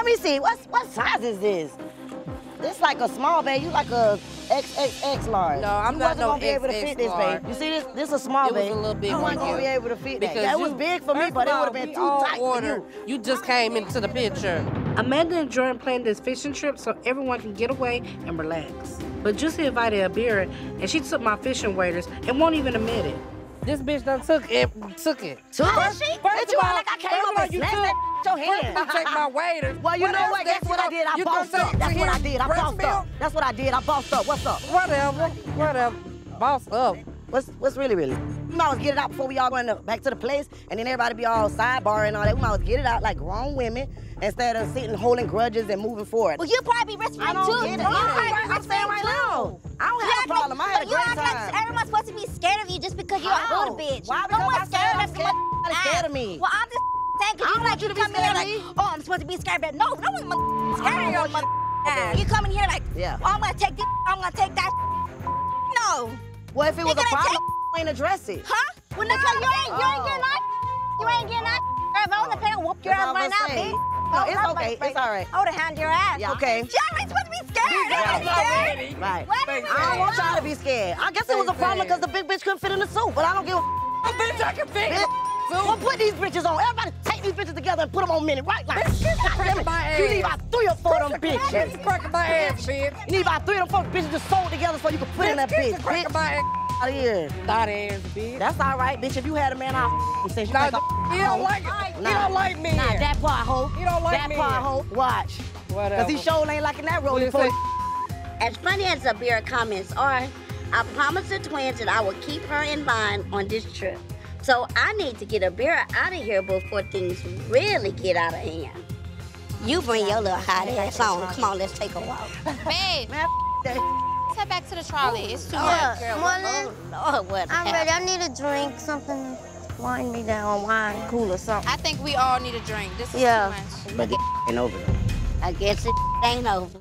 Let me see. What's what size is this? This like a small bag. You like a XXX large. No, I'm you not no gonna be able to fit this large. bag. You see this? This is a small It was a little big You one, wasn't gonna be able to fit that. Because That was you- big for me, first but it would have all, been too tight ordered. for you. You just came into the picture. Amanda and Jordan planned this fishing trip so everyone can get away and relax. But Juicy invited Abira, and she took my fishing waders and won't even admit it. This bitch done took it. Took it. Took First, it? first Bitch, of you all, like I came first of all, and you snatched took, that your first hand. you take my waders. Well, you know what? Guess that what I did? I bossed up. That's what I did. I bossed up. That's what I did. I bossed up. What's up? Whatever. Whatever. Boss up. What's what's really really? We might as well get it out before we all go back to the place, and then everybody be all sidebar and all that. We might as well get it out like grown women instead of sitting holding grudges and moving forward. Well, you probably be risking I don't too. get it. You probably Yeah, be I'm saying right risking now. Scared of you just because you're a good bitch. Why? no Because one's scared I'm scared. Of me. Well, I'm just saying because I you don't like want you to be come in here like, me. oh, I'm supposed to be scared, but no, no one's scared of I you. don't want mother- You come in here like, Yeah. oh, I'm gonna take this, I'm gonna take that. No, Well, if it was a problem, ain't address it. huh? Well, no, you ain't, you ain't getting oh. that. You ain't getting that. If I was a parent, whoop your ass right now, bitch. No, it's okay. It's all right. I would have handed your ass. Yeah, okay. Ain't supposed to be scared. Right. Right. I don't want y'all to be scared. I guess it was a problem because the big bitch couldn't fit in the suit, but I don't give a A bitch I can fit. bitch. Well, put these bitches on. Everybody take these bitches together and put them on minute right now. Bitch, get the God damn it. my You need about three or four of them bitches. Bitch, my ass, bitch. You need about three of them four bitches just sewn together so you can put in that Bitch, bitch. get cracking Bitch, my ass. Out of here. Thought ass, bitch. That's all right, bitch. If you had a man, I'll since you Nah, think he don't like it. He don't like me. Nah, that part, hoe. He don't like that me. part, hoe. Watch. Whatever. Because he sure ain't liking that roly What do you. As funny as Zabira comments are, I promised the twins that I would keep her in mind on this trip. So I need to get Abira out of here before things really get out of hand. You bring your little hot ass on. Come on, let's take a walk. Babe, Man, that. let's head back to the trolley. It's too Yeah, much. girl, Marlon, oh, Lord, what I'm happened? ready. I need a drink, something. Wind me down, wine, cool or something. I think we all need a drink. This is Yeah. too much. But it ain't over. I guess it ain't over.